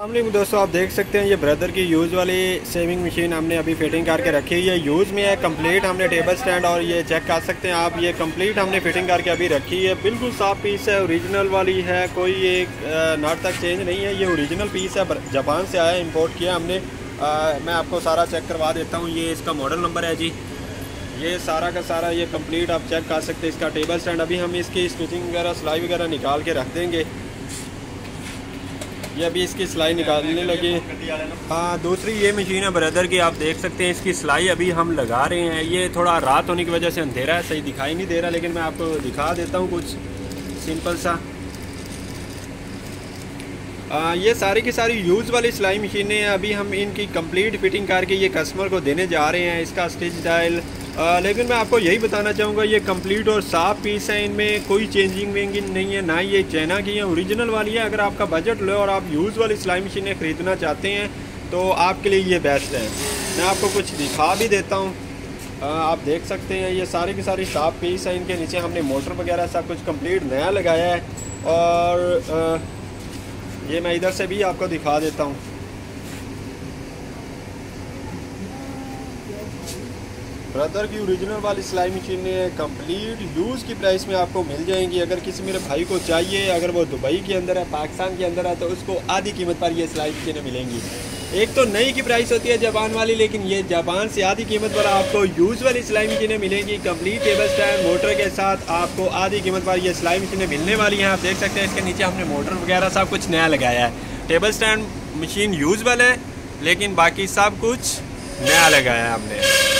अल्लाम दोस्तों आप देख सकते हैं ये ब्रदर की यूज़ वाली सेविंग मशीन हमने अभी फिटिंग करके रखी है। ये यूज़ में है कंप्लीट हमने टेबल स्टैंड और ये चेक कर सकते हैं आप। ये कंप्लीट हमने फिटिंग करके अभी रखी है। बिल्कुल साफ़ पीस है ओरिजिनल वाली है कोई एक नट तक चेंज नहीं है। ये ओरिजिनल पीस है जापान से आया इम्पोर्ट किया हमने। आ, मैं आपको सारा चेक करवा देता हूँ। ये इसका मॉडल नंबर है जी। ये सारा का सारा ये कंप्लीट आप चेक कर सकते हैं। इसका टेबल स्टैंड अभी हम इसकी स्टिचिंग वगैरह सिलाई वगैरह निकाल के रख देंगे। ये अभी इसकी सिलाई निकालने लगी। हाँ दूसरी ये मशीन है ब्रदर की, आप देख सकते हैं इसकी सिलाई अभी हम लगा रहे हैं। ये थोड़ा रात होने की वजह से अंधेरा है, सही दिखाई नहीं दे रहा, लेकिन मैं आपको दिखा देता हूँ कुछ। सिंपल सा। आ, ये सारी की सारी यूज़ वाली सिलाई मशीनें हैं अभी हम इनकी कंप्लीट फिटिंग करके ये कस्टमर को देने जा रहे हैं इसका स्टिच डायल लेकिन मैं आपको यही बताना चाहूँगा ये कंप्लीट और साफ़ पीस है इनमें कोई चेंजिंग वेंजिंग नहीं है ना ये चाइना की है ओरिजिनल वाली है। अगर आपका बजट लो और आप यूज़ वाली सिलाई मशीनें ख़रीदना चाहते हैं तो आपके लिए ये बेस्ट है। मैं आपको कुछ दिखा भी देता हूँ। आप देख सकते हैं ये सारी की सारी साफ़ पीस है इनके नीचे हमने मोटर वगैरह सब कुछ कंप्लीट नया लगाया है। और ये मैं इधर से भी आपको दिखा देता हूँ। ब्रदर की ओरिजिनल वाली सिलाई मशीन कंप्लीट यूज़ की प्राइस में आपको मिल जाएँगी। अगर किसी मेरे भाई को चाहिए, अगर वो दुबई के अंदर है, पाकिस्तान के अंदर है तो उसको आधी कीमत पर ये सिलाई मशीनें मिलेंगी। एक तो नई की प्राइस होती है जापान वाली, लेकिन ये जापान से आधी कीमत पर आपको यूज़ वाली सिलाई मशीनें मिलेंगी। कंप्लीट टेबल स्टैंड मोटर के साथ आपको आधी कीमत पर ये सिलाई मशीनें मिलने वाली हैं। आप देख सकते हैं इसके नीचे हमने मोटर वगैरह सब कुछ नया लगाया है। टेबल स्टैंड मशीन यूजल है, लेकिन बाकी सब कुछ नया लगाया है हमने